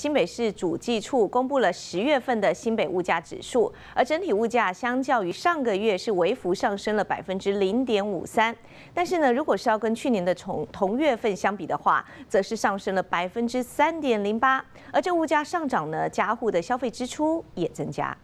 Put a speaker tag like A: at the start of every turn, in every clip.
A: 新北市主计处公布了十月份的新北物价指数，而整体物价相较于上个月是微幅上升了百分之零点五三。但是呢，如果是要跟去年的同同月份相比的话，则是上升了百分之三点零八。而这物价上涨呢，家户的消费支出也增加。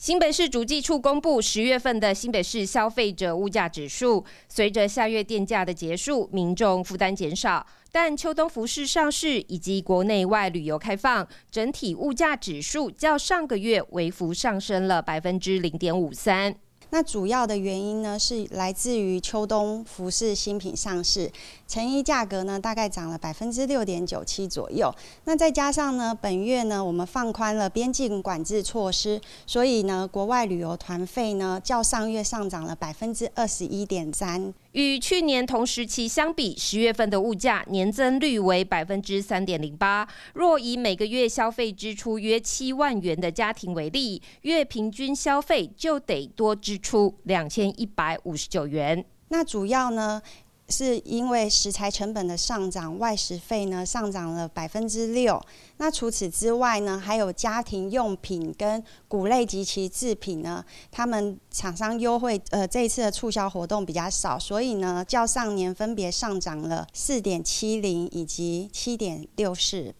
B: 新北市主计处公布十月份的新北市消费者物价指数，随着下月电价的结束，民众负担减少，但秋冬服饰上市以及国内外旅游开放，整体物价指数较上个月微幅上升了百分之零点五三。
C: 那主要的原因呢，是来自于秋冬服饰新品上市，成衣价格呢大概涨了百分之六点九七左右。那再加上呢，本月呢我们放宽了边境管制措施，所以呢国外旅游团费呢较上月上涨了百分之二十一点三。
B: 与去年同时期相比，十月份的物价年增率为百分之三点零八。若以每个月消费支出约七万元的家庭为例，月平均消费就得多支出两千一百五十九元。
C: 那主要呢？是因为食材成本的上涨，外食费呢上涨了百分之六。那除此之外呢，还有家庭用品跟谷类及其制品呢，他们厂商优惠，呃，这一次的促销活动比较少，所以呢，较上年分别上涨了四点七零以及七点六四。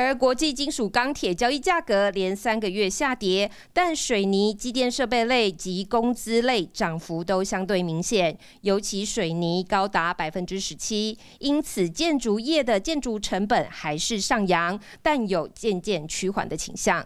B: 而国际金属钢铁交易价格连三个月下跌，但水泥、机电设备类及工资类涨幅都相对明显，尤其水泥高达百分之十七。因此，建筑业的建筑成本还是上扬，但有渐渐趋缓的倾向。